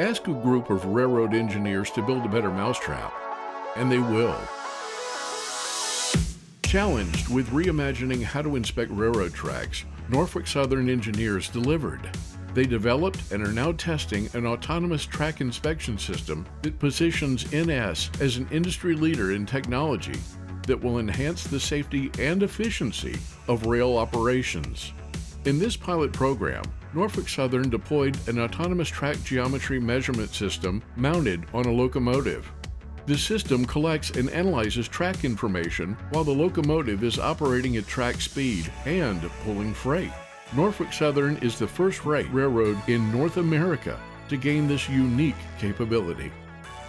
Ask a group of railroad engineers to build a better mousetrap, and they will. Challenged with reimagining how to inspect railroad tracks, Norfolk Southern engineers delivered. They developed and are now testing an autonomous track inspection system that positions NS as an industry leader in technology that will enhance the safety and efficiency of rail operations. In this pilot program, Norfolk Southern deployed an autonomous track geometry measurement system mounted on a locomotive. The system collects and analyzes track information while the locomotive is operating at track speed and pulling freight. Norfolk Southern is the first freight railroad in North America to gain this unique capability.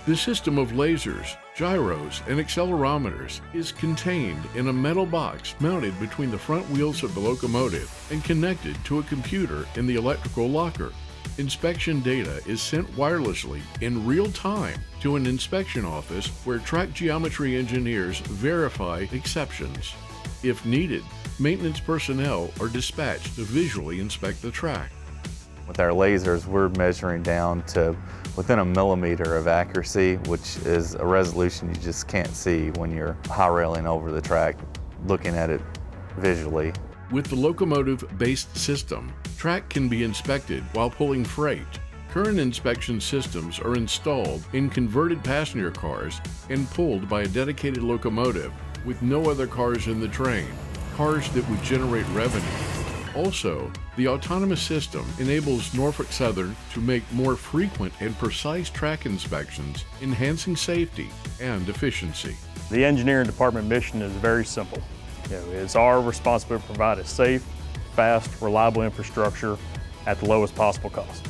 The system of lasers, gyros, and accelerometers is contained in a metal box mounted between the front wheels of the locomotive and connected to a computer in the electrical locker. Inspection data is sent wirelessly in real time to an inspection office where track geometry engineers verify exceptions. If needed, maintenance personnel are dispatched to visually inspect the track. With our lasers, we're measuring down to within a millimeter of accuracy, which is a resolution you just can't see when you're high railing over the track, looking at it visually. With the locomotive-based system, track can be inspected while pulling freight. Current inspection systems are installed in converted passenger cars and pulled by a dedicated locomotive with no other cars in the train, cars that would generate revenue also, the autonomous system enables Norfolk Southern to make more frequent and precise track inspections, enhancing safety and efficiency. The engineering department mission is very simple. You know, it's our responsibility to provide a safe, fast, reliable infrastructure at the lowest possible cost.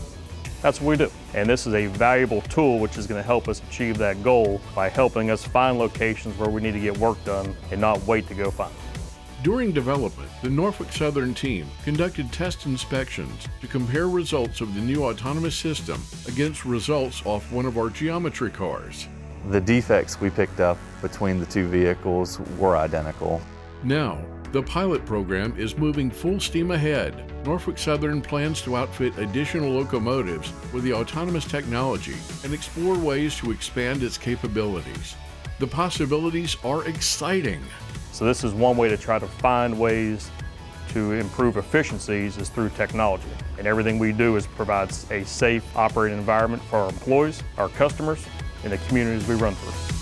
That's what we do. And this is a valuable tool which is going to help us achieve that goal by helping us find locations where we need to get work done and not wait to go find them. During development, the Norfolk Southern team conducted test inspections to compare results of the new autonomous system against results off one of our geometry cars. The defects we picked up between the two vehicles were identical. Now, the pilot program is moving full steam ahead. Norfolk Southern plans to outfit additional locomotives with the autonomous technology and explore ways to expand its capabilities. The possibilities are exciting. So this is one way to try to find ways to improve efficiencies is through technology. And everything we do is provides a safe operating environment for our employees, our customers, and the communities we run through.